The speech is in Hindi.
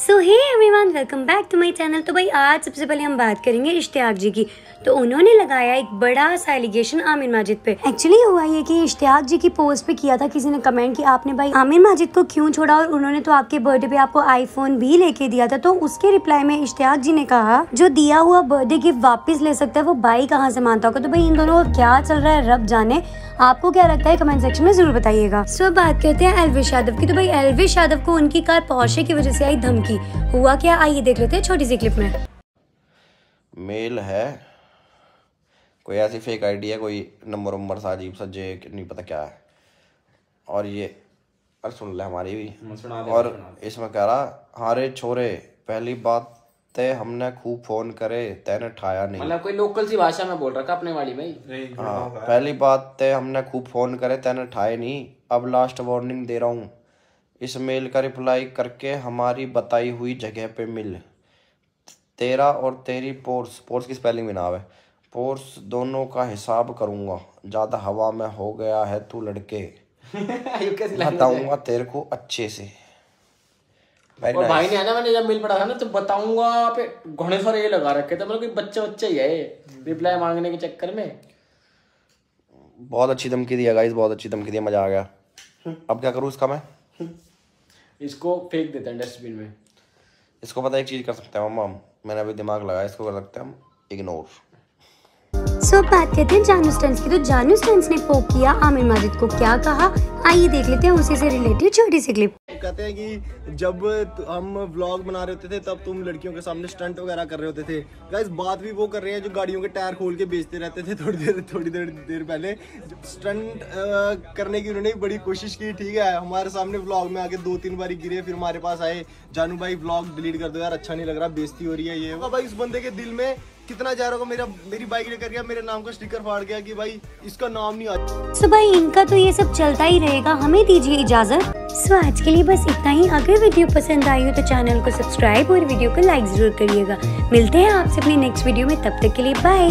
So hey everyone welcome back to my channel तो भाई, आज सबसे पहले हम बात करेंगे इश्तियाक जी की। तो उन्होंने लगाया एक बड़ा सा एलिगेशन आमिर माजिद पे। एक्चुअली हुआ ये कि इश्तियाक जी की पोस्ट पे किया था, किसी ने कमेंट कि आपने भाई आमिर माजिद को क्यों छोड़ा और उन्होंने तो आपके बर्थडे पे आपको आईफोन भी लेके दिया था। तो उसके रिप्लाई में इश्तियाक जी ने कहा, जो दिया हुआ बर्थडे गिफ्ट वापस ले सकता है, वो भाई कहाँ से मानता होगा? तो भाई, इन दोनों का क्या चल रहा है, रब जाने। आपको क्या लगता है कमेंट सेक्शन में ज़रूर बताइएगा। सो बात करते हैं एलविश यादव की। तो भाई एलविश यादव को उनकी कार पौशे की वजह से आई धमकी। हुआ क्या? आइए देख लेते हैं छोटी सी क्लिप में। मेल है। कोई ऐसी फेक आईडी है कोई नंबर वंबर सा अजीब सा जे नहीं पता क्या है। और ये अरे सुन ले हमारी भी। और इसमें कह रहा हारे छोरे पहली बात ते हमने खूब फ़ोन करे तेने ठाया नहीं। मतलब कोई लोकल सी भाषा में बोल रखा अपने वाली भाई हाँ? पहली बात ते हमने खूब फ़ोन करे तेने ठाए नहीं। अब लास्ट वार्निंग दे रहा हूँ। इस मेल का रिप्लाई करके हमारी बताई हुई जगह पे मिल। तेरा और तेरी पोर्स पोर्स की स्पेलिंग भी नाम है। पोर्स दोनों का हिसाब करूँगा। ज़्यादा हवा में हो गया है तू लड़के? बताऊँगा तेरे को अच्छे से। और nice. भाई ने है ना मैंने जब मिल पड़ा था ना तो बताऊँगा पे घोड़े सारे ये लगा रखे थे मतलब कोई बच्चे बच्चा ही है रिप्लाई मांगने के चक्कर में। बहुत अच्छी धमकी दिया गाइस बहुत अच्छी धमकी दिया मज़ा आ गया। अब क्या करूँ इसका मैं? इसको फेंक देते हैं डस्टबिन में। इसको पता एक चीज़ कर सकते हैं मम्मा मैंने अभी दिमाग लगाया इसको कर सकते हैं हम इग्नोर सो so, बात करते हैं जानू स्टंट्स की। तो जानू स्टंट्स ने पोक किया आमिर माजिद को क्या कहा? आइए देख लेते हैं उसी से रिलेटेड छोटी सी क्लिप कहते हैं कि जब हम व्लॉग बना रहे होते थे, तब तुम लड़कियों के सामने स्टंट वगैरह कर रहे होते थे। गाइस बात भी वो कर रहे हैं जो गाड़ियों के टायर खोल के बेचते रहते थे थोड़ी देर थोड़ी देर देर पहले। स्टंट करने की उन्होंने बड़ी कोशिश की, ठीक है? हमारे सामने व्लॉग में आके दो तीन बारी गिरे, फिर हमारे पास आए। जानू भाई व्लॉग डिलीट कर दो यार अच्छा नहीं लग रहा, बेइज्जती हो रही है ये। भाई, उस बंदे के दिल में कितना जा रहा होगा, मेरा, मेरी बाइक लेकर गया, मेरे नाम का स्टिकर फाड़ गया कि भाई, इसका नाम नहीं आता सो भाई, इनका तो ये सब चलता ही रहेगा। हमें दीजिए इजाज़त। सो आज के लिए बस इतना ही। अगर वीडियो पसंद आई हो तो चैनल को सब्सक्राइब और वीडियो को लाइक ज़रूर करिएगा। मिलते हैं आपसे अपने नेक्स्ट वीडियो में। तब तक के लिए बाय